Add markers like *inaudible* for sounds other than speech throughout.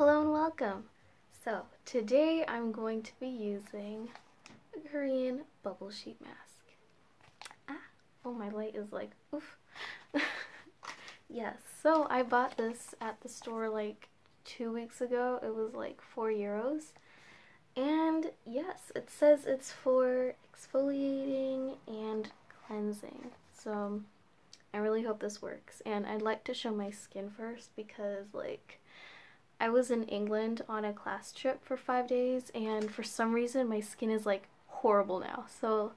Hello and welcome. So today I'm going to be using a Korean bubble sheet mask. Ah, oh my light is like, oof. *laughs* yes, so I bought this at the store like two weeks ago. It was like four euros. And yes, it says it's for exfoliating and cleansing. So I really hope this works. And I'd like to show my skin first because like I was in England on a class trip for five days and for some reason my skin is like horrible now. So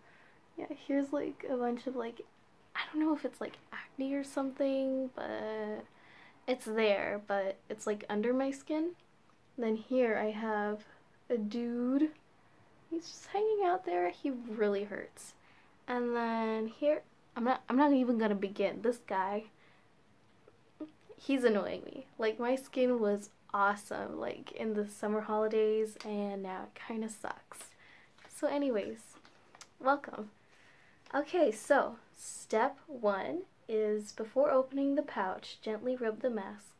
yeah, here's like a bunch of like, I don't know if it's like acne or something, but it's there, but it's like under my skin. then here I have a dude. He's just hanging out there. He really hurts. And then here, I'm not I'm not even gonna begin. This guy, he's annoying me. Like my skin was awesome like in the summer holidays and now it kind of sucks. So anyways, welcome. Okay, so step one is before opening the pouch, gently rub the mask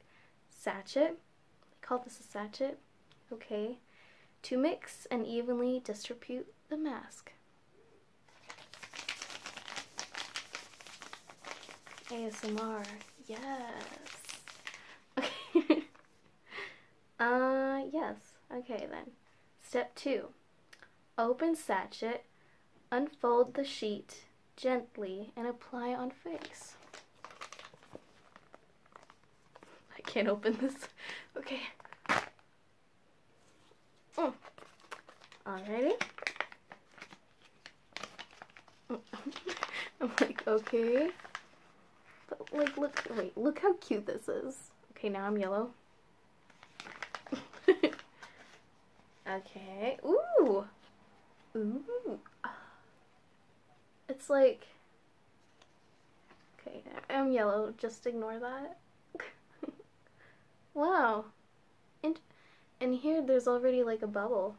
sachet. They call this a sachet. Okay. To mix and evenly distribute the mask. ASMR, yes. Okay. Uh, yes. Okay then. Step two. Open sachet, unfold the sheet gently, and apply on face. I can't open this. *laughs* Okay. Mm. Alrighty. *laughs* I'm like, okay. But like, look, wait, look how cute this is. Okay, now I'm yellow. Okay. Ooh. Ooh. It's like, okay, I'm yellow. Just ignore that. *laughs* wow. And, and here there's already like a bubble.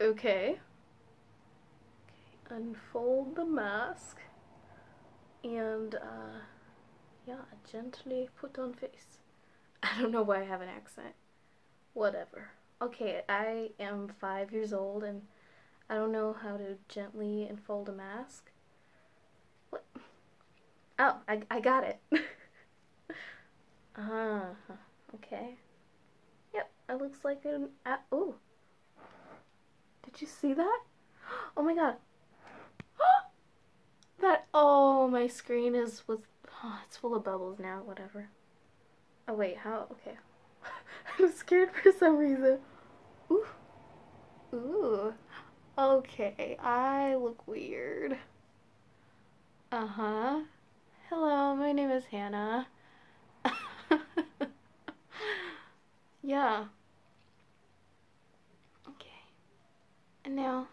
Okay. Okay, unfold the mask and uh, yeah, gently put on face. *laughs* I don't know why I have an accent. Whatever. Okay, I am five years old and I don't know how to gently unfold a mask. What? Oh, I, I got it. *laughs* uh, okay. Yep, it looks like an, uh, oh. Did you see that? *gasps* Oh my god. *gasps* that, oh, my screen is with, oh, it's full of bubbles now, whatever. Oh wait, how, okay. *laughs* I'm scared for some reason. Ooh. Ooh. Okay, I look weird. Uh-huh. Hello, my name is Hannah. *laughs* yeah. Okay. And now,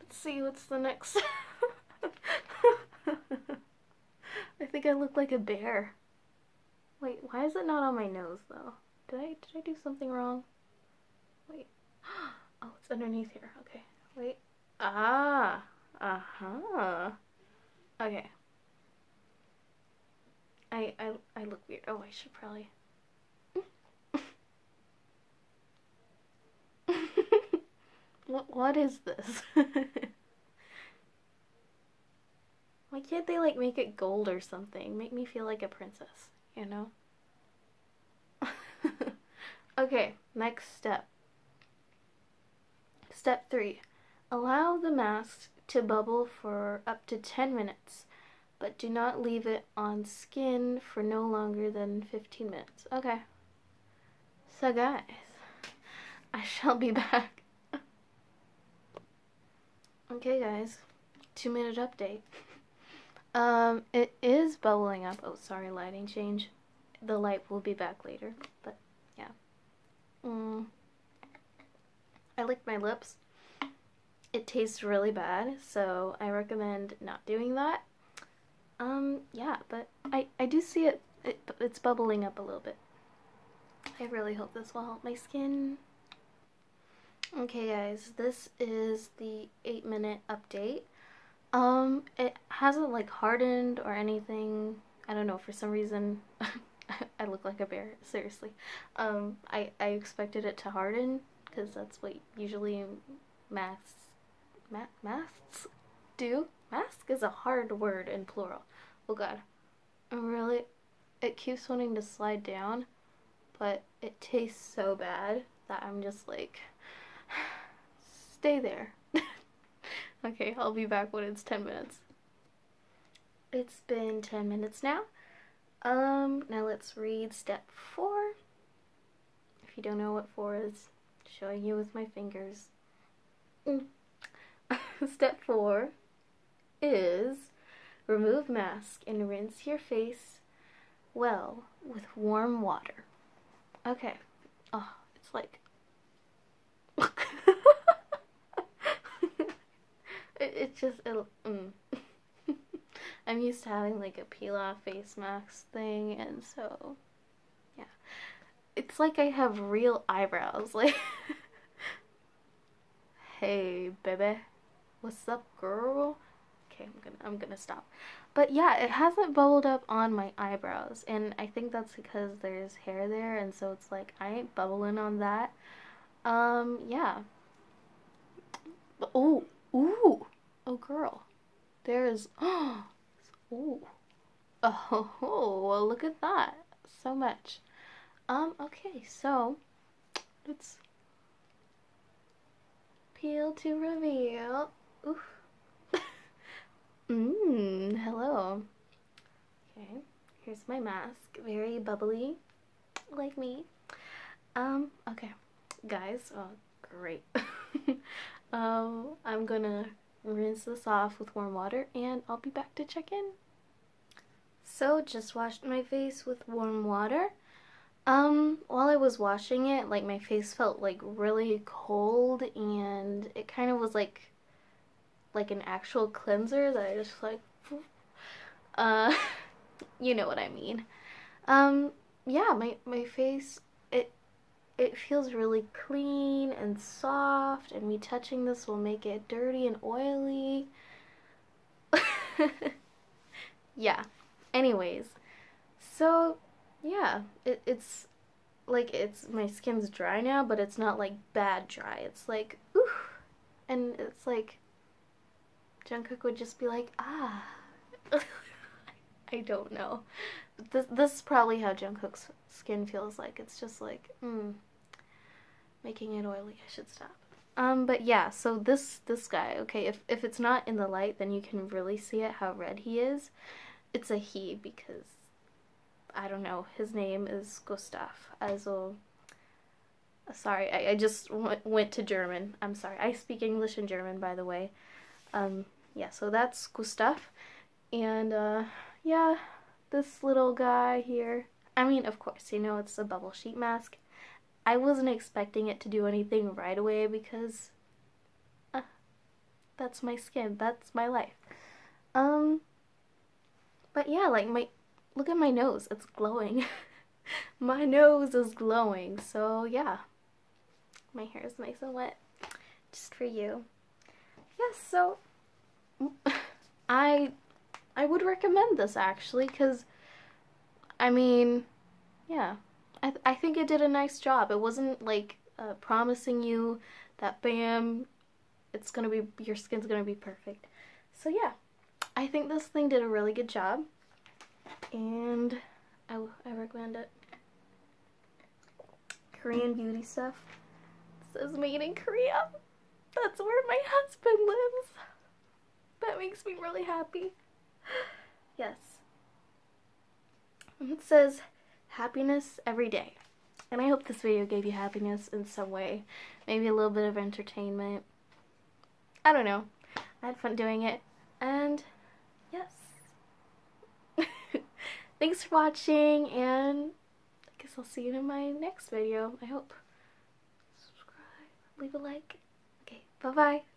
let's see what's the next. *laughs* I think I look like a bear. Wait, why is it not on my nose though? Did I did I do something wrong? Wait. *gasps* Oh, it's underneath here. Okay. Wait. Ah. Uh-huh. Okay. I, I, I look weird. Oh, I should probably... *laughs* what, what is this? *laughs* Why can't they, like, make it gold or something? Make me feel like a princess, you know? Okay, next step. Step 3. Allow the mask to bubble for up to 10 minutes, but do not leave it on skin for no longer than 15 minutes. Okay. So guys, I shall be *laughs* back. okay guys, two minute update. Um, it is bubbling up. Oh, sorry, lighting change. The light will be back later, but. Mm. I licked my lips. It tastes really bad, so I recommend not doing that. Um, yeah, but I, I do see it, it, it's bubbling up a little bit. I really hope this will help my skin. Okay guys, this is the 8 minute update. Um, it hasn't like hardened or anything. I don't know, for some reason *laughs* *laughs* I look like a bear, seriously. Um, I, I expected it to harden because that's what usually masks, ma masks do. Mask is a hard word in plural. Oh god. I'm really, it keeps wanting to slide down, but it tastes so bad that I'm just like, *sighs* stay there. *laughs* okay, I'll be back when it's 10 minutes. It's been 10 minutes now. Um, now let's read step four. If you don't know what four is, showing you with my fingers. Mm. *laughs* step four is remove mask and rinse your face well with warm water. Okay. Oh, it's like *laughs* it, just it mm. *laughs* I'm used to having like a peel off face mask thing and so yeah. It's like I have real eyebrows *laughs* like Hey baby. What's up girl? Okay, I'm gonna I'm gonna stop. But yeah, it hasn't bubbled up on my eyebrows and I think that's because there's hair there and so it's like I ain't bubbling on that. Um yeah. Oh, ooh. Oh girl. There's *gasps* oh Ooh. *laughs* Oh, well, look at that. So much. Um, okay, so let's peel to reveal. Ooh. *laughs* Mmm, hello. Okay, here's my mask. Very bubbly, like me. Um, okay, guys, oh, great. *laughs* um, I'm gonna rinse this off with warm water and I'll be back to check in. So just washed my face with warm water. Um, while I was washing it, like my face felt like really cold and it kind of was like like an actual cleanser that I just like *laughs* uh *laughs* you know what I mean. Um yeah, my my face it it feels really clean and soft and me touching this will make it dirty and oily. *laughs* yeah. Anyways, so yeah, it, it's like it's my skin's dry now, but it's not like bad dry. It's like ooh, and it's like Jungkook would just be like ah. *laughs* I don't know. This this is probably how Jungkook's skin feels like. It's just like, hmm, making it oily. I should stop. Um, but yeah, so this this guy, okay, if if it's not in the light, then you can really see it how red he is. It's a he because I don't know. His name is Gustav. Also, sorry, I, I just went to German. I'm sorry. I speak English and German, by the way. Um, yeah, so that's Gustav, and uh, yeah, this little guy here. I mean, of course, you know, it's a bubble sheet mask. I wasn't expecting it to do anything right away because uh, that's my skin. That's my life. Um, but yeah, like my, look at my nose. It's glowing. *laughs* my nose is glowing. So yeah, my hair is nice and wet just for you. Yes, so *laughs* I I would recommend this actually because I mean, yeah, I, th I think it did a nice job. It wasn't like uh, promising you that bam, it's gonna be, your skin's gonna be perfect. So yeah, I think this thing did a really good job and I, I recommend it. Korean beauty stuff. Says made in Korea. That's where my husband lives. That makes me really happy. *laughs* Yes. It says happiness every day. And I hope this video gave you happiness in some way. Maybe a little bit of entertainment. I don't know. I had fun doing it. And yes. *laughs* Thanks for watching and I guess I'll see you in my next video. I hope. Subscribe. Leave a like. Okay. Bye-bye.